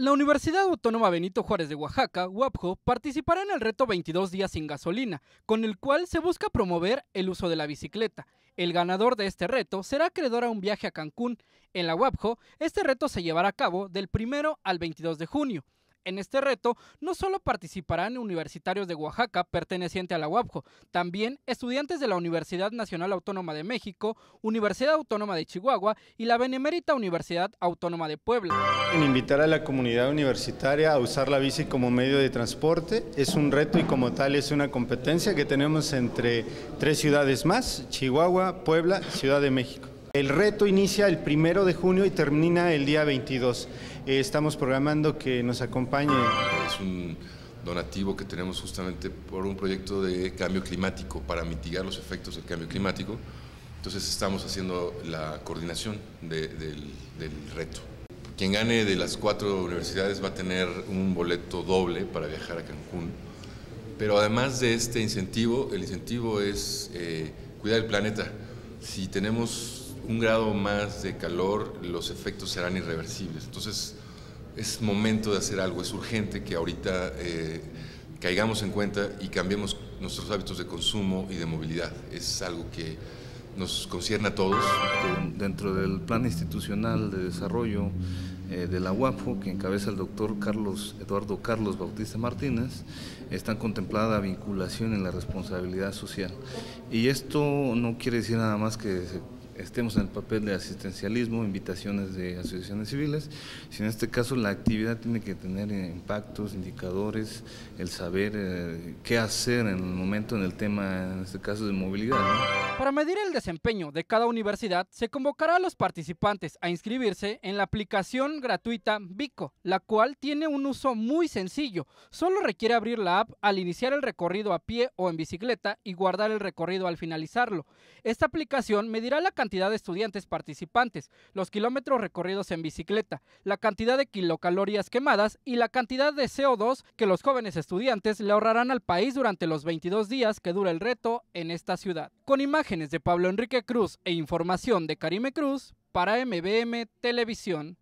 La Universidad Autónoma Benito Juárez de Oaxaca, UAPJO, participará en el reto 22 días sin gasolina, con el cual se busca promover el uso de la bicicleta. El ganador de este reto será acreedor a un viaje a Cancún. En la UAPJO, este reto se llevará a cabo del 1 al 22 de junio. En este reto no solo participarán universitarios de Oaxaca perteneciente a la UAPJO, también estudiantes de la Universidad Nacional Autónoma de México, Universidad Autónoma de Chihuahua y la Benemérita Universidad Autónoma de Puebla. En invitar a la comunidad universitaria a usar la bici como medio de transporte es un reto y como tal es una competencia que tenemos entre tres ciudades más, Chihuahua, Puebla Ciudad de México. El reto inicia el primero de junio y termina el día 22. Eh, estamos programando que nos acompañe. Es un donativo que tenemos justamente por un proyecto de cambio climático para mitigar los efectos del cambio climático. Entonces estamos haciendo la coordinación del, reto. Quien gane de las cuatro universidades va a tener un boleto doble para viajar a Cancún. Pero además de este incentivo, el incentivo es eh, cuidar el planeta. Si tenemos un grado más de calor, los efectos serán irreversibles. Entonces, es momento de hacer algo, es urgente que ahorita eh, caigamos en cuenta y cambiemos nuestros hábitos de consumo y de movilidad. Es algo que nos concierne a todos. Dentro del plan institucional de desarrollo eh, de la UAPO, que encabeza el doctor Carlos, Eduardo Carlos Bautista Martínez, está contemplada vinculación en la responsabilidad social. Y esto no quiere decir nada más que se estemos en el papel de asistencialismo, invitaciones de asociaciones civiles, si en este caso la actividad tiene que tener impactos, indicadores, el saber eh, qué hacer en el momento en el tema, en este caso de movilidad. Para medir el desempeño de cada universidad, se convocará a los participantes a inscribirse en la aplicación gratuita Vico, la cual tiene un uso muy sencillo. Solo requiere abrir la app al iniciar el recorrido a pie o en bicicleta y guardar el recorrido al finalizarlo. Esta aplicación medirá la cantidad cantidad de estudiantes participantes, los kilómetros recorridos en bicicleta, la cantidad de kilocalorías quemadas y la cantidad de CO2 que los jóvenes estudiantes le ahorrarán al país durante los 22 días que dura el reto en esta ciudad. Con imágenes de Pablo Enrique Cruz e información de Karime Cruz, para MBM Televisión.